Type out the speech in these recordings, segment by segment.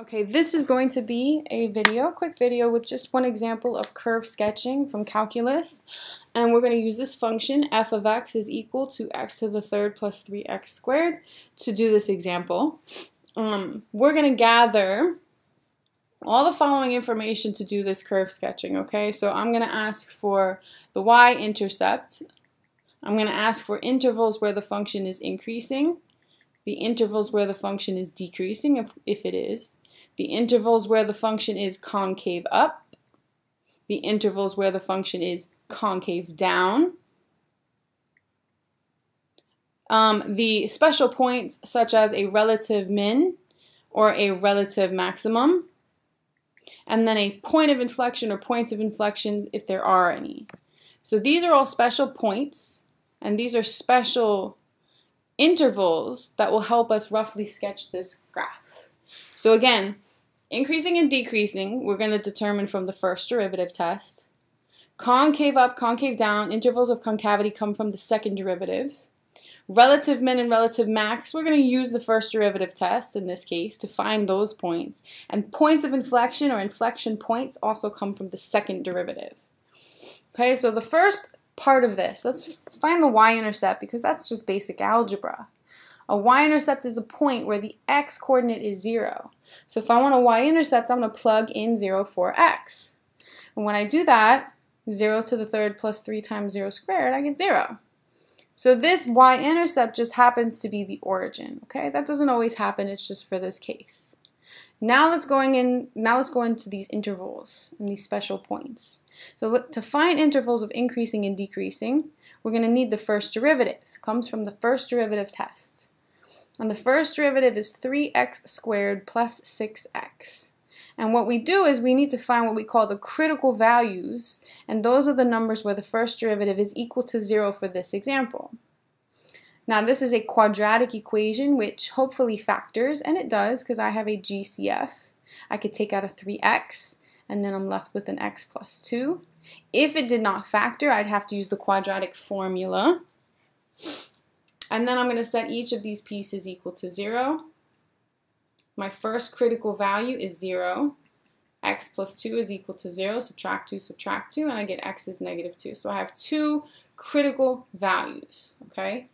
Okay, this is going to be a video, quick video with just one example of curve sketching from calculus. And we're going to use this function, f of x is equal to x to the third plus 3x squared, to do this example. Um, we're going to gather all the following information to do this curve sketching, okay? So I'm going to ask for the y-intercept. I'm going to ask for intervals where the function is increasing, the intervals where the function is decreasing, if, if it is, the intervals where the function is concave up, the intervals where the function is concave down, um, the special points such as a relative min or a relative maximum, and then a point of inflection or points of inflection if there are any. So these are all special points, and these are special intervals that will help us roughly sketch this graph. So again, Increasing and decreasing, we're going to determine from the first derivative test. Concave up, concave down, intervals of concavity come from the second derivative. Relative min and relative max, we're going to use the first derivative test in this case to find those points. And points of inflection or inflection points also come from the second derivative. Okay, so the first part of this, let's find the y-intercept because that's just basic algebra. A y-intercept is a point where the x-coordinate is 0. So if I want a y-intercept, I'm going to plug in 0 for x. And when I do that, 0 to the third plus 3 times 0 squared, I get 0. So this y-intercept just happens to be the origin, okay? That doesn't always happen, it's just for this case. Now let's going in now let's go into these intervals and these special points. So to find intervals of increasing and decreasing, we're going to need the first derivative. It comes from the first derivative test. And the first derivative is 3x squared plus 6x. And what we do is we need to find what we call the critical values, and those are the numbers where the first derivative is equal to 0 for this example. Now this is a quadratic equation which hopefully factors, and it does because I have a GCF. I could take out a 3x, and then I'm left with an x plus 2. If it did not factor, I'd have to use the quadratic formula. And then I'm going to set each of these pieces equal to 0. My first critical value is 0. x plus 2 is equal to 0. Subtract 2, subtract 2, and I get x is negative 2. So I have two critical values, okay?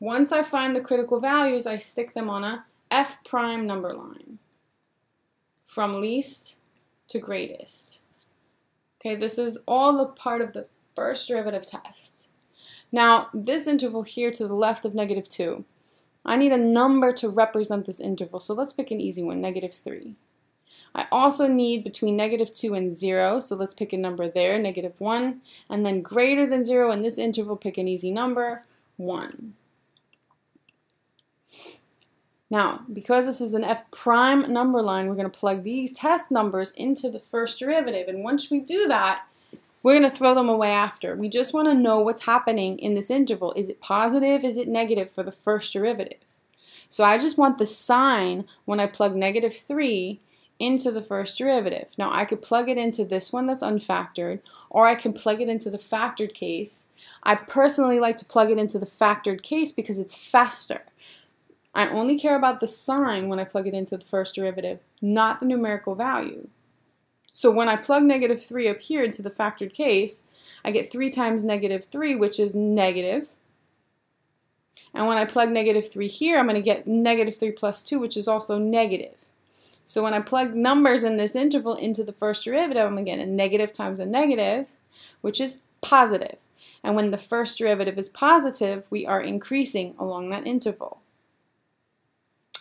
Once I find the critical values, I stick them on a f prime number line from least to greatest. Okay, this is all the part of the first derivative test. Now, this interval here to the left of negative 2, I need a number to represent this interval, so let's pick an easy one, negative 3. I also need between negative 2 and 0, so let's pick a number there, negative 1, and then greater than 0 in this interval, pick an easy number, 1. Now, because this is an f prime number line, we're going to plug these test numbers into the first derivative, and once we do that, we're going to throw them away after. We just want to know what's happening in this interval. Is it positive? Is it negative for the first derivative? So I just want the sign when I plug negative 3 into the first derivative. Now I could plug it into this one that's unfactored, or I can plug it into the factored case. I personally like to plug it into the factored case because it's faster. I only care about the sign when I plug it into the first derivative, not the numerical value. So when I plug negative 3 up here into the factored case, I get 3 times negative 3, which is negative. And when I plug negative 3 here, I'm going to get negative 3 plus 2, which is also negative. So when I plug numbers in this interval into the first derivative, I'm going to get a negative times a negative, which is positive. And when the first derivative is positive, we are increasing along that interval.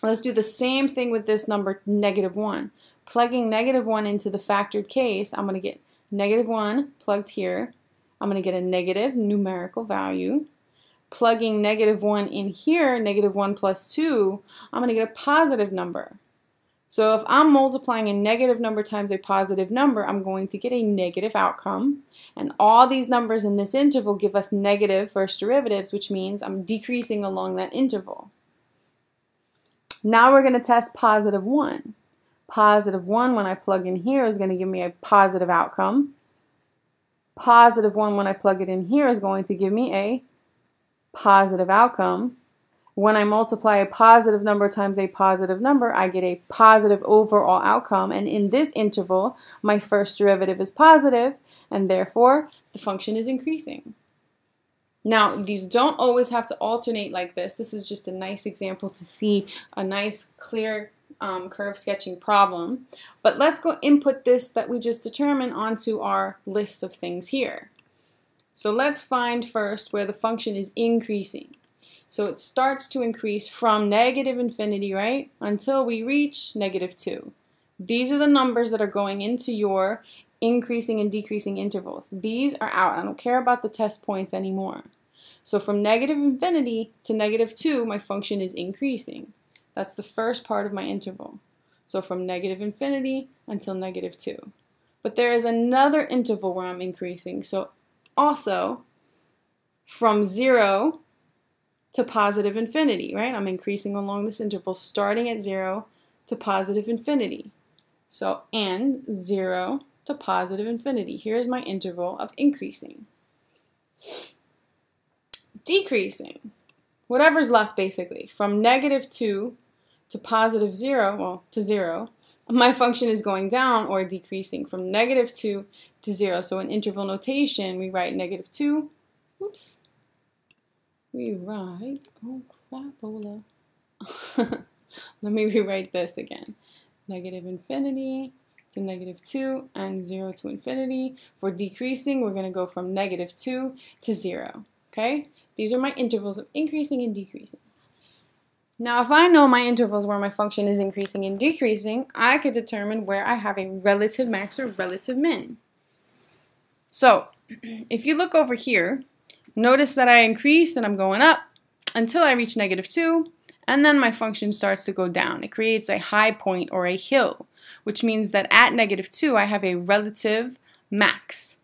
Let's do the same thing with this number, negative 1. Plugging negative 1 into the factored case, I'm going to get negative 1 plugged here. I'm going to get a negative numerical value. Plugging negative 1 in here, negative 1 plus 2, I'm going to get a positive number. So if I'm multiplying a negative number times a positive number, I'm going to get a negative outcome. And all these numbers in this interval give us negative first derivatives, which means I'm decreasing along that interval. Now we're going to test positive 1 positive 1 when I plug in here is going to give me a positive outcome. Positive 1 when I plug it in here is going to give me a positive outcome. When I multiply a positive number times a positive number, I get a positive overall outcome. And in this interval, my first derivative is positive, and therefore the function is increasing. Now, these don't always have to alternate like this. This is just a nice example to see a nice, clear um, curve sketching problem. But let's go input this that we just determined onto our list of things here. So let's find first where the function is increasing. So it starts to increase from negative infinity, right, until we reach negative 2. These are the numbers that are going into your increasing and decreasing intervals. These are out. I don't care about the test points anymore. So from negative infinity to negative 2, my function is increasing. That's the first part of my interval. So from negative infinity until negative 2. But there is another interval where I'm increasing. So also from 0 to positive infinity, right? I'm increasing along this interval starting at 0 to positive infinity. So, and 0 to positive infinity. Here's my interval of increasing. Decreasing, whatever's left basically, from negative 2 to positive 0, well, to 0, my function is going down or decreasing from negative 2 to 0. So in interval notation, we write negative 2, oops, we write, oh crapola. Let me rewrite this again. Negative infinity to negative 2 and 0 to infinity. For decreasing, we're going to go from negative 2 to 0. Okay? These are my intervals of increasing and decreasing. Now, if I know my intervals where my function is increasing and decreasing, I could determine where I have a relative max or relative min. So, if you look over here, Notice that I increase and I'm going up until I reach negative 2, and then my function starts to go down. It creates a high point or a hill, which means that at negative 2 I have a relative max.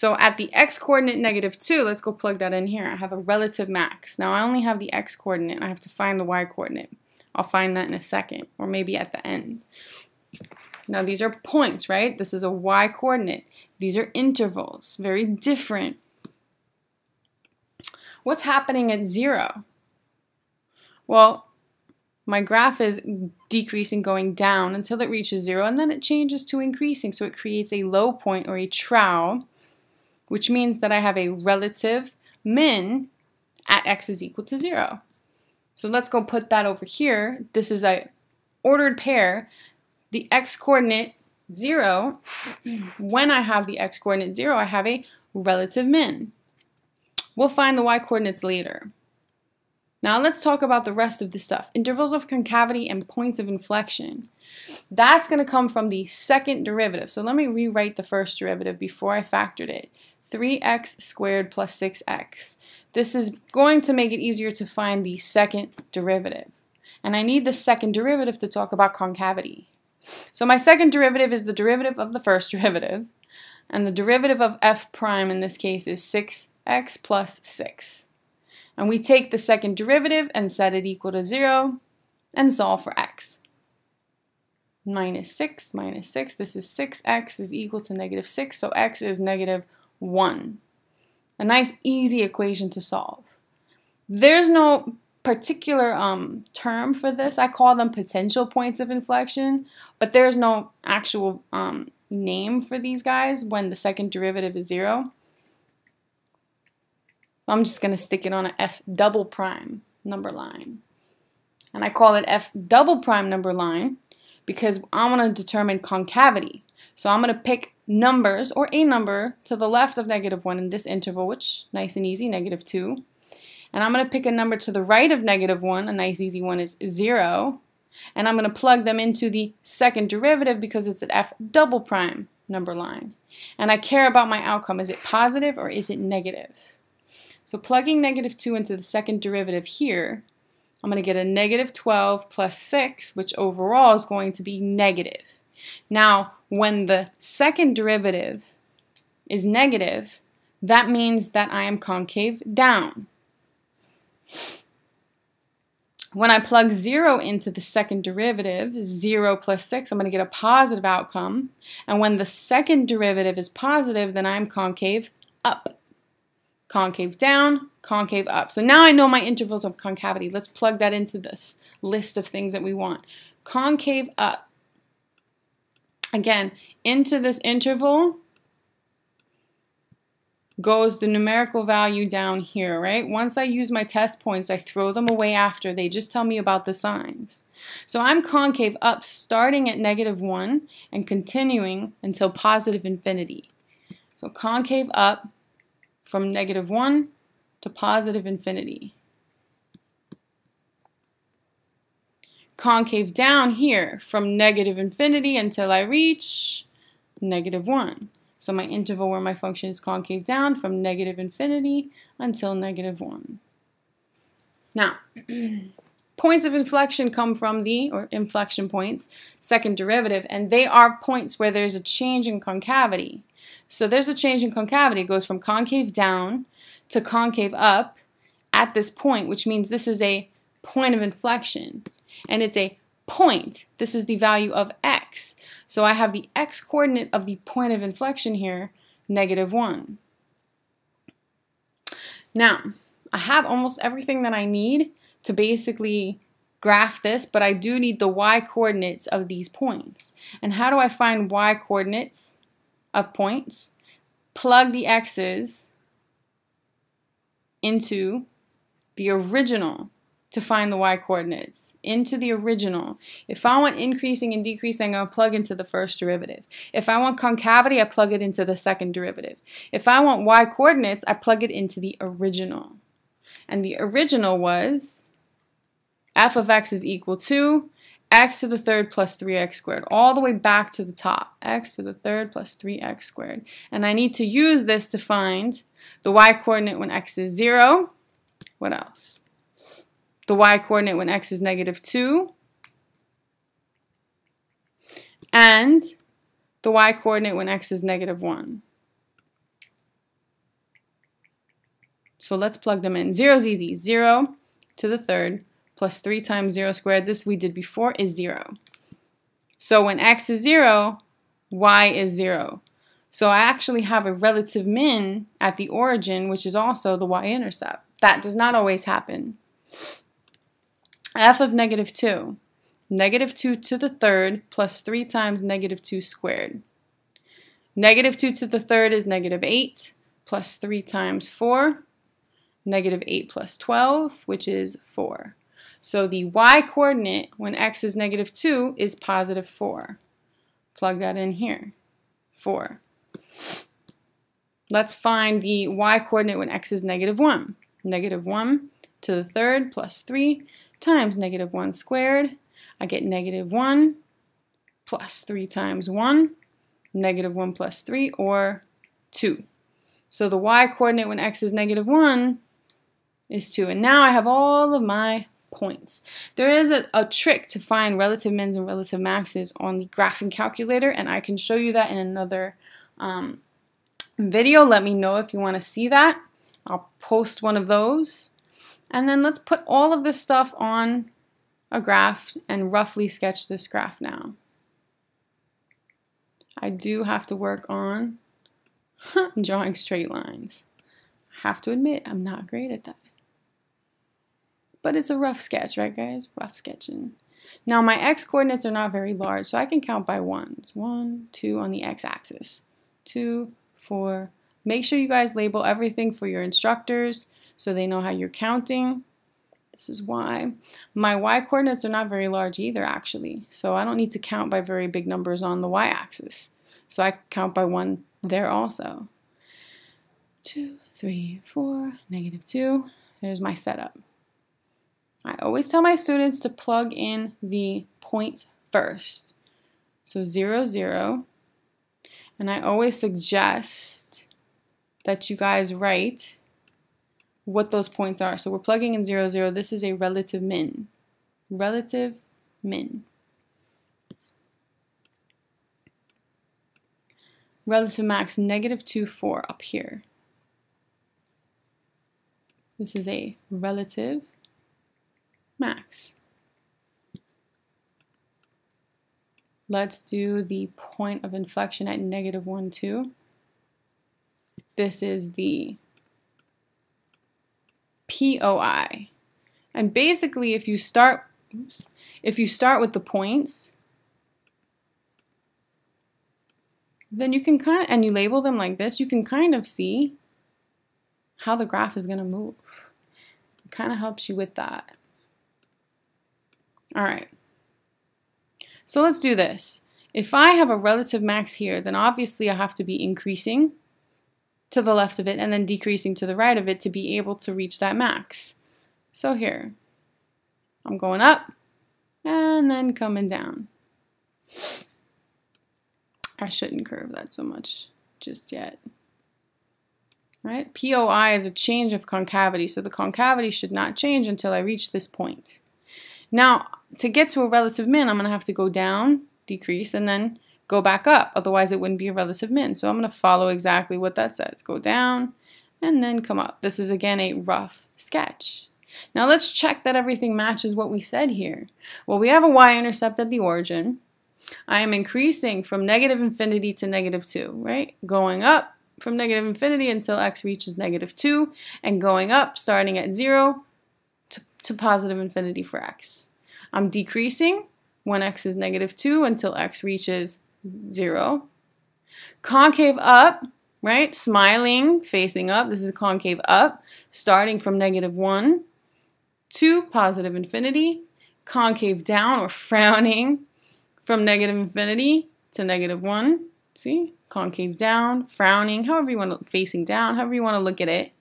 So at the x-coordinate negative 2, let's go plug that in here. I have a relative max. Now I only have the x-coordinate. I have to find the y-coordinate. I'll find that in a second, or maybe at the end. Now these are points, right? This is a y-coordinate. These are intervals, very different. What's happening at zero? Well, my graph is decreasing, going down until it reaches zero, and then it changes to increasing. So it creates a low point or a trough, which means that I have a relative min at x is equal to zero. So let's go put that over here. This is a ordered pair. The x coordinate 0, when I have the x-coordinate 0, I have a relative min. We'll find the y-coordinates later. Now let's talk about the rest of the stuff. Intervals of concavity and points of inflection. That's going to come from the second derivative. So let me rewrite the first derivative before I factored it. 3x squared plus 6x. This is going to make it easier to find the second derivative. And I need the second derivative to talk about concavity. So my second derivative is the derivative of the first derivative. And the derivative of f prime in this case is 6x plus 6. And we take the second derivative and set it equal to 0 and solve for x. Minus 6 minus 6, this is 6x is equal to negative 6, so x is negative 1. A nice easy equation to solve. There's no particular um, term for this. I call them potential points of inflection, but there's no actual um, name for these guys when the second derivative is zero. I'm just going to stick it on an f double prime number line. And I call it f double prime number line because I want to determine concavity. So I'm going to pick numbers or a number to the left of negative 1 in this interval, which nice and easy, negative 2. And I'm going to pick a number to the right of negative 1. A nice easy one is 0. And I'm going to plug them into the second derivative because it's an f double prime number line. And I care about my outcome. Is it positive or is it negative? So plugging negative 2 into the second derivative here, I'm going to get a negative 12 plus 6, which overall is going to be negative. Now, when the second derivative is negative, that means that I am concave down. When I plug 0 into the second derivative, 0 plus 6, I'm going to get a positive outcome. And when the second derivative is positive, then I'm concave up. Concave down, concave up. So now I know my intervals of concavity. Let's plug that into this list of things that we want. Concave up. Again, into this interval goes the numerical value down here, right? Once I use my test points, I throw them away after. They just tell me about the signs. So I'm concave up starting at negative 1 and continuing until positive infinity. So concave up from negative 1 to positive infinity. Concave down here from negative infinity until I reach negative 1. So my interval where my function is concave down from negative infinity until negative 1. Now, points of inflection come from the, or inflection points, second derivative, and they are points where there's a change in concavity. So there's a change in concavity. It goes from concave down to concave up at this point, which means this is a point of inflection. And it's a point. This is the value of x. So I have the x coordinate of the point of inflection here, negative 1. Now, I have almost everything that I need to basically graph this, but I do need the y coordinates of these points. And how do I find y coordinates? Of points, plug the x's into the original to find the y coordinates into the original. If I want increasing and decreasing, I'll plug into the first derivative. If I want concavity, I plug it into the second derivative. If I want y coordinates, I plug it into the original. And the original was f of x is equal to x to the third plus 3x squared, all the way back to the top, x to the third plus 3x squared. And I need to use this to find the y-coordinate when x is 0. What else? The y-coordinate when x is negative 2. And the y-coordinate when x is negative 1. So let's plug them in. 0 is easy. 0 to the third plus 3 times 0 squared, this we did before, is 0. So when x is 0, y is 0. So I actually have a relative min at the origin, which is also the y-intercept. That does not always happen. f of negative 2. Negative 2 to the third plus 3 times negative 2 squared. Negative 2 to the third is negative 8 plus 3 times 4. Negative 8 plus 12, which is 4. So the y-coordinate when x is negative 2 is positive 4. Plug that in here, 4. Let's find the y-coordinate when x is negative 1. Negative 1 to the third plus 3 times negative 1 squared. I get negative 1 plus 3 times 1, negative 1 plus 3, or 2. So the y-coordinate when x is negative 1 is 2. And now I have all of my points. There is a, a, trick to find relative mins and relative maxes on the graphing calculator, and I can show you that in another um, video. Let me know if you want to see that. I'll post one of those. And then let's put all of this stuff on a graph and roughly sketch this graph now. I do have to work on drawing straight lines. I have to admit, I'm not great at that. But it's a rough sketch, right guys? Rough sketching. Now my x coordinates are not very large, so I can count by ones. One, two on the x-axis. Two, four. Make sure you guys label everything for your instructors so they know how you're counting. This is why. My y coordinates are not very large either, actually. So I don't need to count by very big numbers on the y-axis. So I count by one there also. Two, three, four, negative two. There's my setup. I always tell my students to plug in the points point first. So 0, 0. And I always suggest that you guys write what those points are. So we're plugging in 0, 0. This is a relative min. Relative min. Relative max negative 2, 4 up here. This is a relative max. Let's do the point of inflection at negative 1, 2. This is the POI. And basically, if you start, oops, if you start with the points, then you can kind of, and you label them like this, you can kind of see how the graph is going to move. It kind of helps you with that. All right. So let's do this. If I have a relative max here, then obviously I have to be increasing to the left of it and then decreasing to the right of it to be able to reach that max. So here, I'm going up and then coming down. I shouldn't curve that so much just yet. Right? POI is a change of concavity, so the concavity should not change until I reach this point. Now, to get to a relative min, I'm going to have to go down, decrease, and then go back up. Otherwise, it wouldn't be a relative min. So I'm going to follow exactly what that says. Go down and then come up. This is, again, a rough sketch. Now let's check that everything matches what we said here. Well, we have a y-intercept at the origin. I am increasing from negative infinity to negative 2, right? Going up from negative infinity until x reaches negative 2, and going up starting at 0 to, positive infinity for x. I'm decreasing when x is negative 2 until x reaches 0. Concave up, right? Smiling, facing up. This is concave up, starting from negative 1 to positive infinity. Concave down or frowning from negative infinity to negative 1. See? Concave down, frowning, however you want to, facing down, however you want to look at it.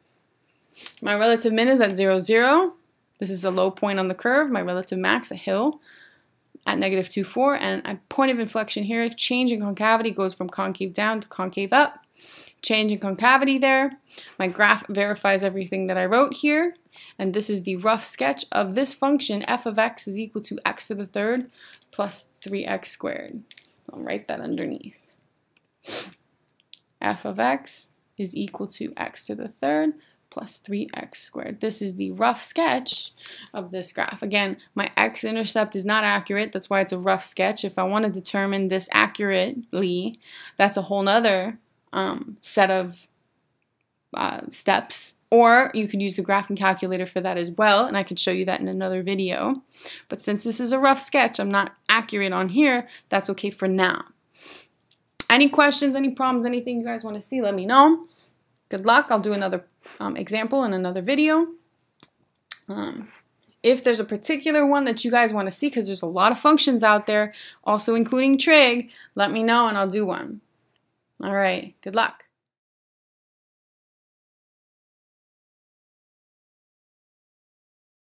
My relative min is at 0, 0. This is a low point on the curve. My relative max, a hill, at negative 2, 4. And a point of inflection here, change in concavity goes from concave down to concave up. Change in concavity there. My graph verifies everything that I wrote here. And this is the rough sketch of this function, f of x is equal to x to the third plus 3x squared. I'll write that underneath. f of x is equal to x to the third plus 3x squared. This is the rough sketch of this graph. Again, my x-intercept is not accurate. That's why it's a rough sketch. If I want to determine this accurately, that's a whole nother um, set of uh, steps. Or you could use the graphing calculator for that as well, and I could show you that in another video. But since this is a rough sketch, I'm not accurate on here, that's okay for now. Any questions, any problems, anything you guys want to see, let me know. Good luck. I'll do another um, example in another video. Um, if there's a particular one that you guys want to see, because there's a lot of functions out there, also including trig, let me know and I'll do one. All right, good luck.